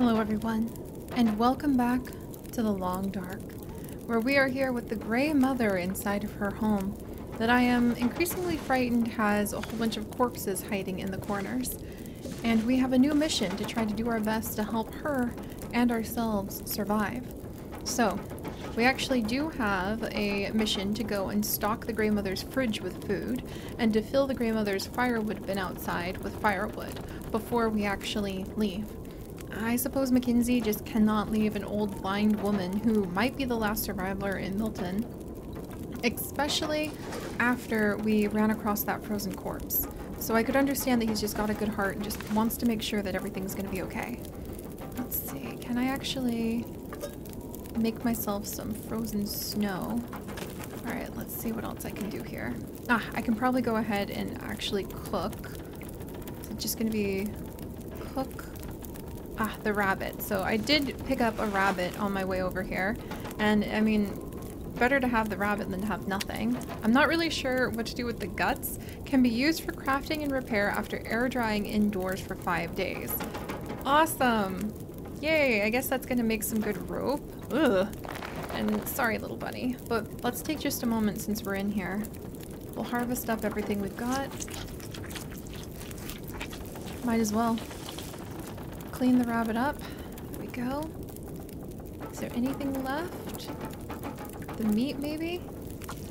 Hello, everyone, and welcome back to the Long Dark, where we are here with the Grey Mother inside of her home that I am increasingly frightened has a whole bunch of corpses hiding in the corners. And we have a new mission to try to do our best to help her and ourselves survive. So, we actually do have a mission to go and stock the Grey Mother's fridge with food and to fill the Grey Mother's firewood bin outside with firewood before we actually leave. I suppose Mackenzie just cannot leave an old blind woman who might be the last survivor in Milton, especially after we ran across that frozen corpse. So I could understand that he's just got a good heart and just wants to make sure that everything's gonna be okay. Let's see, can I actually make myself some frozen snow? Alright, let's see what else I can do here. Ah, I can probably go ahead and actually cook. It's just gonna be cook Ah, the rabbit. So I did pick up a rabbit on my way over here. And I mean, better to have the rabbit than to have nothing. I'm not really sure what to do with the guts. Can be used for crafting and repair after air drying indoors for five days. Awesome. Yay, I guess that's gonna make some good rope. Ugh. And sorry, little bunny, but let's take just a moment since we're in here. We'll harvest up everything we've got. Might as well clean the rabbit up. There we go. Is there anything left? The meat, maybe?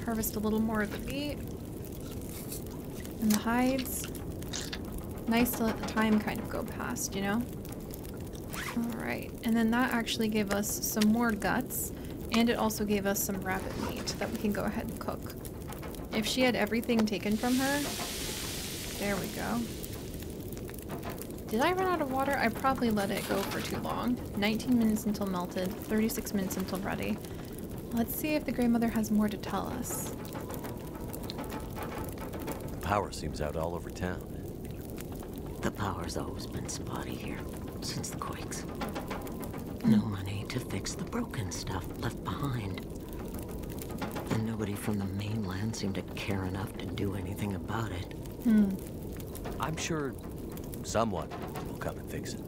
Harvest a little more of the meat. And the hides. Nice to let the time kind of go past, you know? Alright, and then that actually gave us some more guts, and it also gave us some rabbit meat that we can go ahead and cook. If she had everything taken from her, there we go. Did I run out of water? I probably let it go for too long. 19 minutes until melted, 36 minutes until ready. Let's see if the grandmother has more to tell us. The power seems out all over town. The power's always been spotty here, since the quakes. No money to fix the broken stuff left behind. And nobody from the mainland seemed to care enough to do anything about it. Hmm. I'm sure Someone will come and fix it.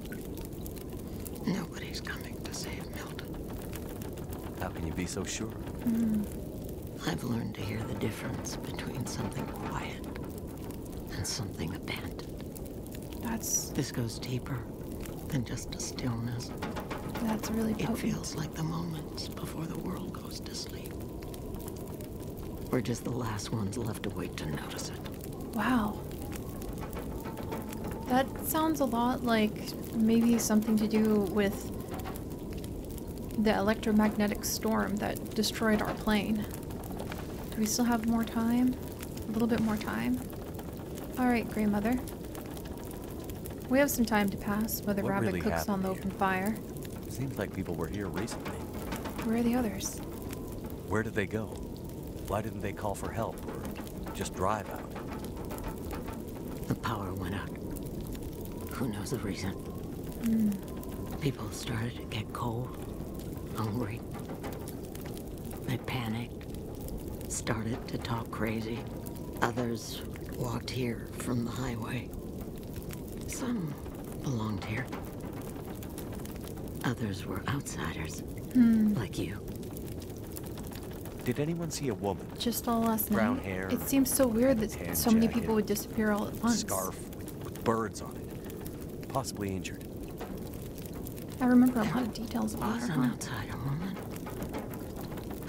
Nobody's coming to save Milton. How can you be so sure? Mm. I've learned to hear the difference between something quiet and something abandoned. That's... This goes deeper than just a stillness. That's really potent. It feels like the moments before the world goes to sleep. We're just the last ones left awake to notice it. Wow. That sounds a lot like maybe something to do with the electromagnetic storm that destroyed our plane. Do we still have more time? A little bit more time? Alright, Grandmother. We have some time to pass while the what rabbit really cooks on the here? open fire. Seems like people were here recently. Where are the others? Where did they go? Why didn't they call for help or just drive out? Who knows the reason? Mm. People started to get cold, hungry. They panicked, started to talk crazy. Others walked here from the highway. Some belonged here. Others were outsiders, Hmm. like you. Did anyone see a woman? Just all last night. Brown hair, It seems so weird that so many jacket, people would disappear all at once. Scarf with birds on it. Possibly injured. I remember a lot of details about was her. an huh? outsider woman.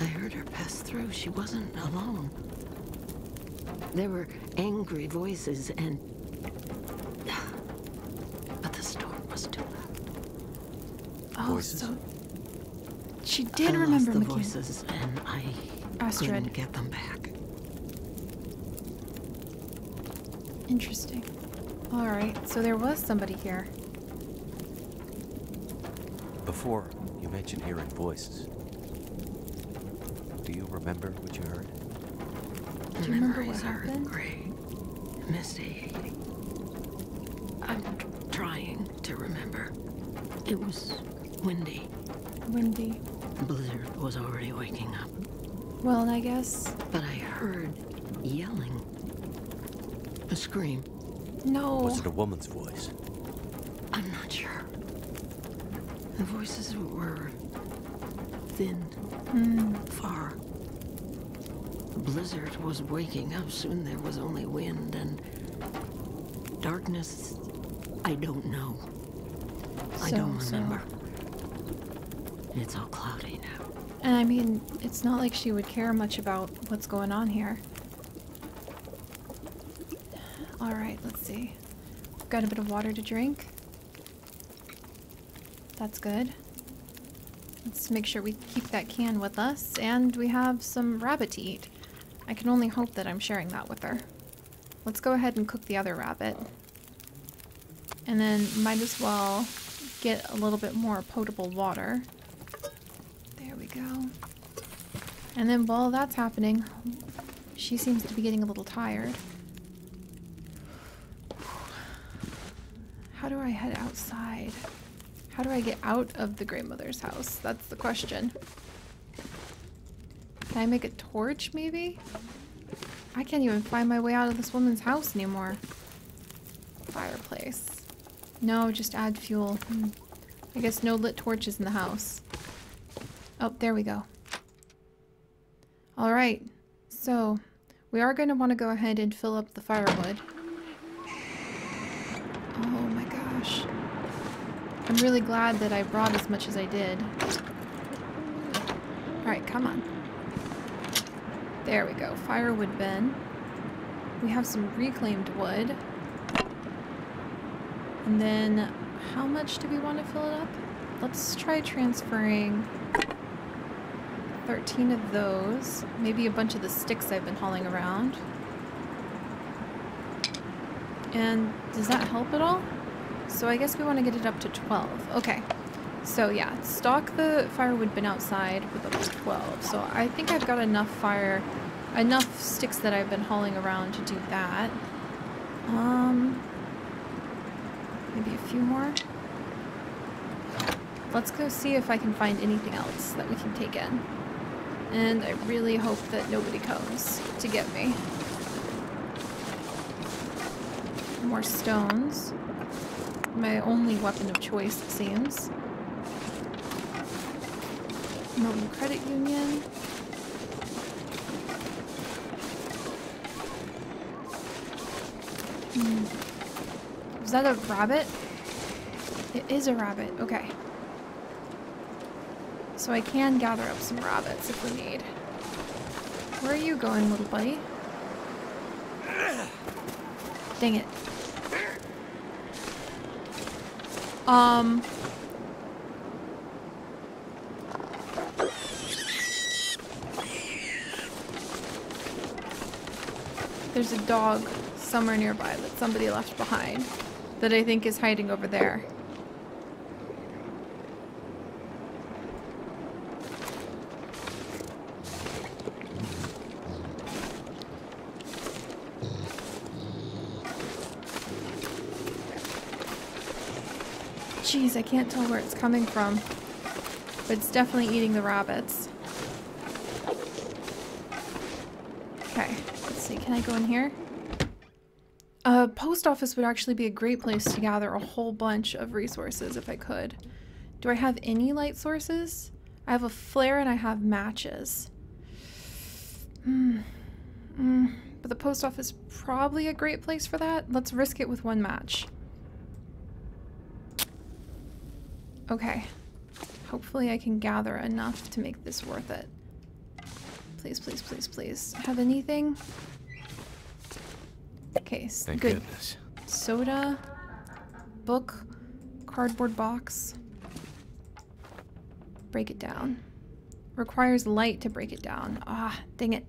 I heard her pass through. She wasn't alone. There were angry voices and... But the storm was too loud. Oh, Voices? so she did I remember lost the McKin- voices and I Astrid. couldn't get them back. Interesting. All right, so there was somebody here. Before, you mentioned hearing voices. Do you remember what you heard? Do you remember what Memories are happened? gray, misty. I'm trying to remember. It was windy. Windy. Blizzard was already waking up. Well, I guess But I heard yelling. A scream. No. Was it a woman's voice? I'm not sure. The voices were thin, hmm. far. The blizzard was waking up. Soon there was only wind and darkness. I don't know. I don't so- remember. It's all cloudy now. And I mean, it's not like she would care much about what's going on here. Alright, let's see. Got a bit of water to drink. That's good. Let's make sure we keep that can with us. And we have some rabbit to eat. I can only hope that I'm sharing that with her. Let's go ahead and cook the other rabbit. And then might as well get a little bit more potable water. There we go. And then while that's happening, she seems to be getting a little tired. How do I head outside? How do I get out of the grandmother's house? That's the question. Can I make a torch, maybe? I can't even find my way out of this woman's house anymore. Fireplace. No, just add fuel. Hmm. I guess no lit torches in the house. Oh, there we go. All right. So, we are going to want to go ahead and fill up the firewood. Oh my gosh. I'm really glad that I brought as much as I did. All right, come on. There we go. Firewood bin. We have some reclaimed wood. And then, how much do we want to fill it up? Let's try transferring 13 of those. Maybe a bunch of the sticks I've been hauling around. And does that help at all? So I guess we want to get it up to 12. Okay. So yeah, stock the firewood bin outside with up to 12. So I think I've got enough fire, enough sticks that I've been hauling around to do that. Um, maybe a few more. Let's go see if I can find anything else that we can take in. And I really hope that nobody comes to get me. More stones. My only weapon of choice, it seems. Milton Credit Union. Hmm. Is that a rabbit? It is a rabbit. Okay. So I can gather up some rabbits if we need. Where are you going, little buddy? Dang it. Um. There's a dog somewhere nearby that somebody left behind that I think is hiding over there. Jeez, I can't tell where it's coming from. But it's definitely eating the rabbits. Okay, let's see. Can I go in here? A post office would actually be a great place to gather a whole bunch of resources if I could. Do I have any light sources? I have a flare and I have matches. Hmm. Hmm. But the post office probably a great place for that. Let's risk it with one match. Okay. Hopefully I can gather enough to make this worth it. Please, please, please, please. Have anything? Okay, Thank good. goodness. Soda, book, cardboard box. Break it down. Requires light to break it down. Ah, dang it.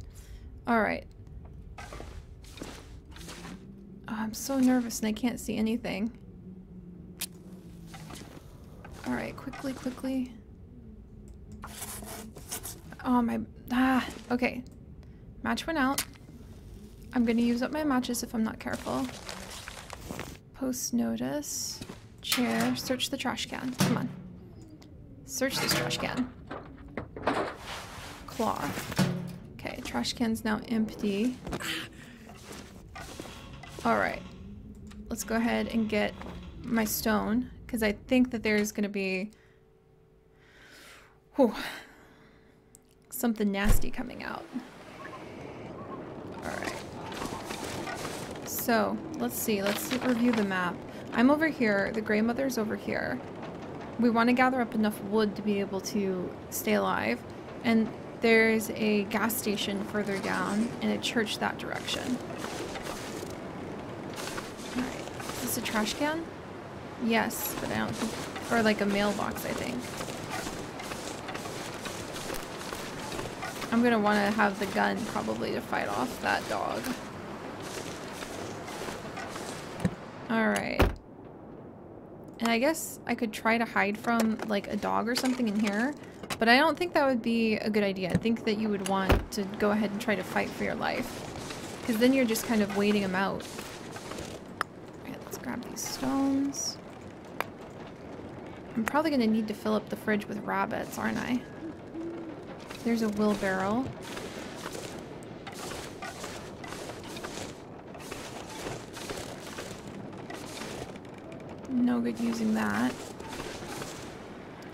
Alright. Oh, I'm so nervous and I can't see anything. Alright, quickly, quickly. Oh, my... Ah, okay. Match went out. I'm gonna use up my matches if I'm not careful. Post notice. Chair. Search the trash can. Come on. Search this trash can. Cloth. Okay, trash can's now empty. Alright. Let's go ahead and get my stone. Because I think that there's going to be Whew. Something nasty coming out. Alright. So, let's see. Let's review the map. I'm over here. The Grey Mother's over here. We want to gather up enough wood to be able to stay alive. And there's a gas station further down and a church that direction. Alright. Is this a trash can? Yes, but I don't think... Or like a mailbox, I think. I'm gonna want to have the gun probably to fight off that dog. Alright. And I guess I could try to hide from like a dog or something in here, but I don't think that would be a good idea. I think that you would want to go ahead and try to fight for your life. Because then you're just kind of waiting them out. Alright, let's grab these stones. I'm probably gonna need to fill up the fridge with rabbits, aren't I? There's a wheelbarrow. No good using that.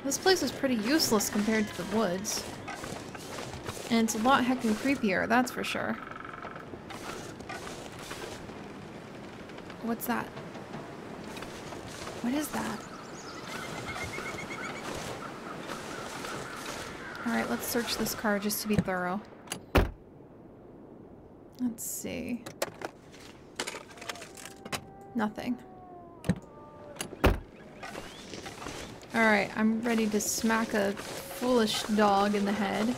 This place is pretty useless compared to the woods. And it's a lot heckin' creepier, that's for sure. What's that? What is that? Alright, let's search this car just to be thorough. Let's see. Nothing. Alright, I'm ready to smack a foolish dog in the head.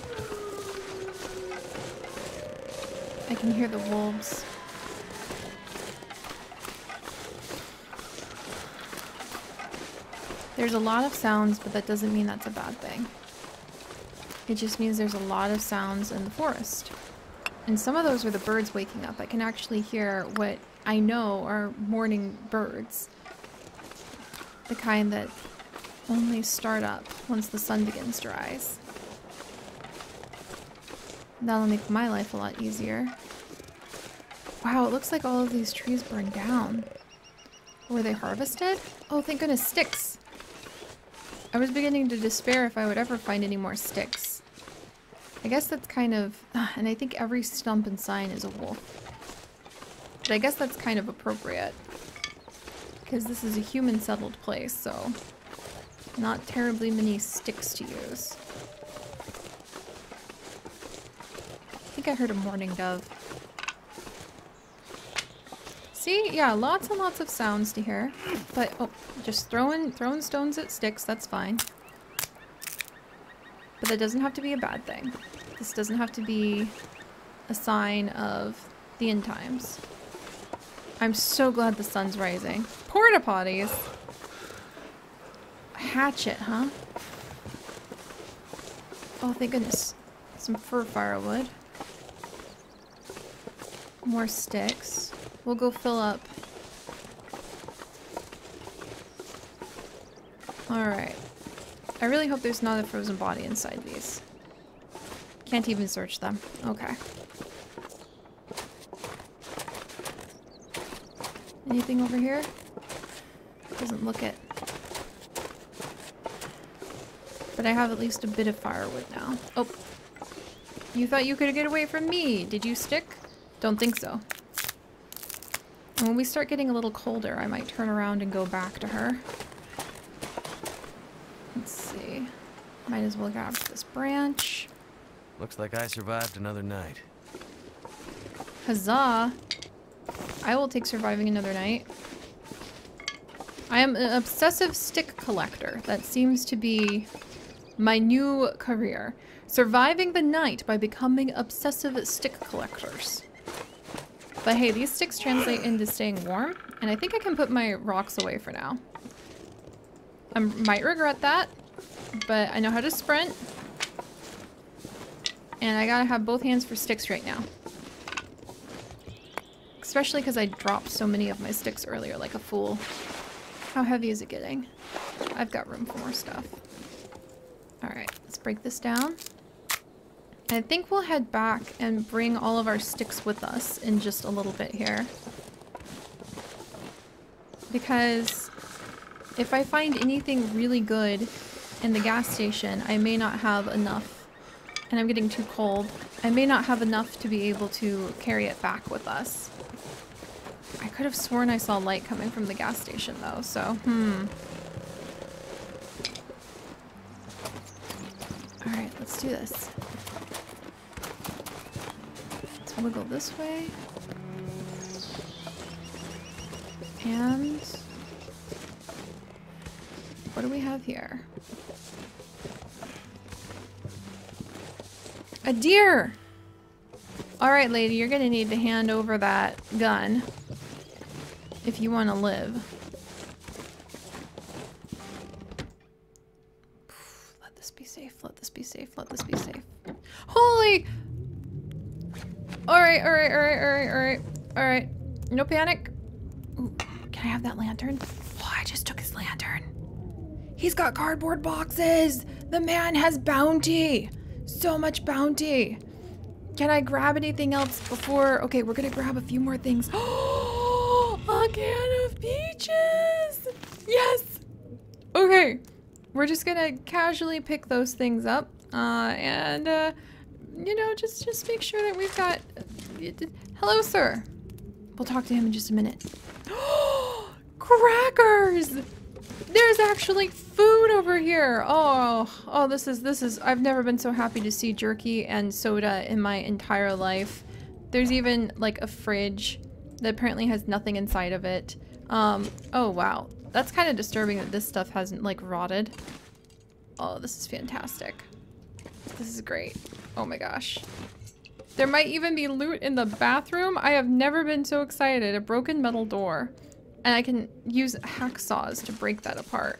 I can hear the wolves. There's a lot of sounds, but that doesn't mean that's a bad thing. It just means there's a lot of sounds in the forest. And some of those are the birds waking up. I can actually hear what I know are morning birds. The kind that only start up once the sun begins to rise. That'll make my life a lot easier. Wow, it looks like all of these trees burned down. Were they harvested? Oh, thank goodness, sticks! I was beginning to despair if I would ever find any more sticks. I guess that's kind of... And I think every stump and sign is a wolf. But I guess that's kind of appropriate. Because this is a human-settled place, so... Not terribly many sticks to use. I think I heard a mourning dove. See? Yeah, lots and lots of sounds to hear. But, oh, just throwing, throwing stones at sticks, that's fine. But that doesn't have to be a bad thing. This doesn't have to be a sign of the end times. I'm so glad the sun's rising. Porta potties! hatchet, huh? Oh, thank goodness. Some fir firewood. More sticks. We'll go fill up. Alright. I really hope there's not a frozen body inside these. Can't even search them. Okay. Anything over here? Doesn't look it. But I have at least a bit of firewood now. Oh. You thought you could get away from me. Did you stick? Don't think so. And when we start getting a little colder, I might turn around and go back to her. Let's see. Might as well grab this branch. Looks like I survived another night. Huzzah! I will take surviving another night. I am an obsessive stick collector. That seems to be my new career. Surviving the night by becoming obsessive stick collectors. But hey, these sticks translate into staying warm, and I think I can put my rocks away for now. I might regret that, but I know how to sprint. And I gotta have both hands for sticks right now. Especially because I dropped so many of my sticks earlier like a fool. How heavy is it getting? I've got room for more stuff. Alright, let's break this down. I think we'll head back and bring all of our sticks with us in just a little bit here. Because if I find anything really good in the gas station, I may not have enough, and I'm getting too cold, I may not have enough to be able to carry it back with us. I could have sworn I saw light coming from the gas station though, so, hmm. Alright, let's do this. Let's wiggle this way. And what do we have here? A deer! Alright, lady, you're gonna need to hand over that gun if you want to live. Let this be safe, let this be safe, let this be safe. Holy! Alright, alright, alright, alright, alright, alright. No panic. Ooh, can I have that lantern? Oh, I just took his lantern. He's got cardboard boxes! The man has bounty! So much bounty! Can I grab anything else before? Okay, we're gonna grab a few more things. Oh, a can of peaches! Yes! Okay, we're just gonna casually pick those things up. Uh, and, uh, you know, just, just make sure that we've got... Hello, sir. We'll talk to him in just a minute. Crackers! There's actually food over here. Oh, oh, this is, this is, I've never been so happy to see jerky and soda in my entire life. There's even like a fridge that apparently has nothing inside of it. Um, oh wow. That's kind of disturbing that this stuff hasn't like rotted. Oh, this is fantastic. This is great. Oh my gosh. There might even be loot in the bathroom. I have never been so excited. A broken metal door. And I can use hacksaws to break that apart.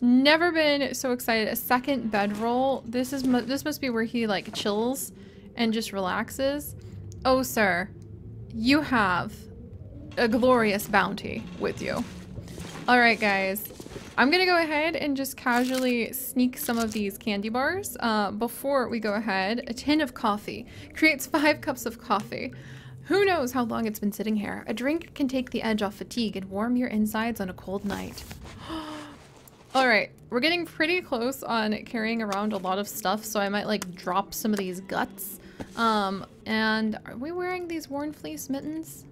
Never been so excited. A second bedroll. This is this must be where he like chills and just relaxes. Oh, sir. You have a glorious bounty with you. All right, guys. I'm gonna go ahead and just casually sneak some of these candy bars uh, before we go ahead. A tin of coffee creates five cups of coffee. Who knows how long it's been sitting here? A drink can take the edge off fatigue and warm your insides on a cold night. Alright, we're getting pretty close on carrying around a lot of stuff, so I might like drop some of these guts. Um, and are we wearing these worn fleece mittens?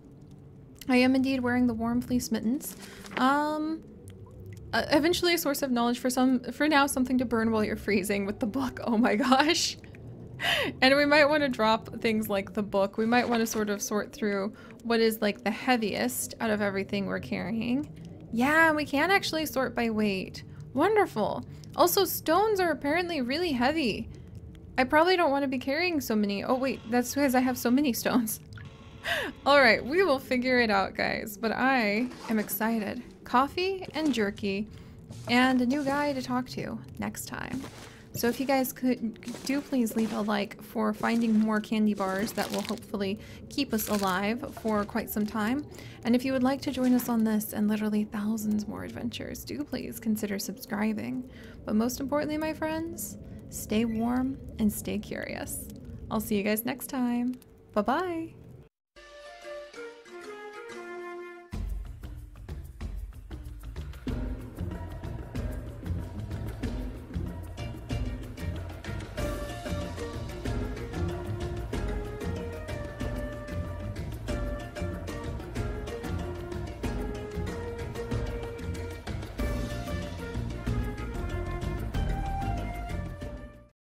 I am indeed wearing the warm fleece mittens. Um, uh, eventually a source of knowledge for some, for now, something to burn while you're freezing with the book. Oh my gosh. and we might want to drop things like the book. We might want to sort of sort through what is like the heaviest out of everything we're carrying. Yeah, we can actually sort by weight. Wonderful. Also, stones are apparently really heavy. I probably don't want to be carrying so many. Oh wait, that's because I have so many stones. Alright, we will figure it out, guys. But I am excited. Coffee and jerky and a new guy to talk to next time. So if you guys could do please leave a like for finding more candy bars that will hopefully keep us alive for quite some time. And if you would like to join us on this and literally thousands more adventures, do please consider subscribing. But most importantly, my friends, stay warm and stay curious. I'll see you guys next time. Bye-bye.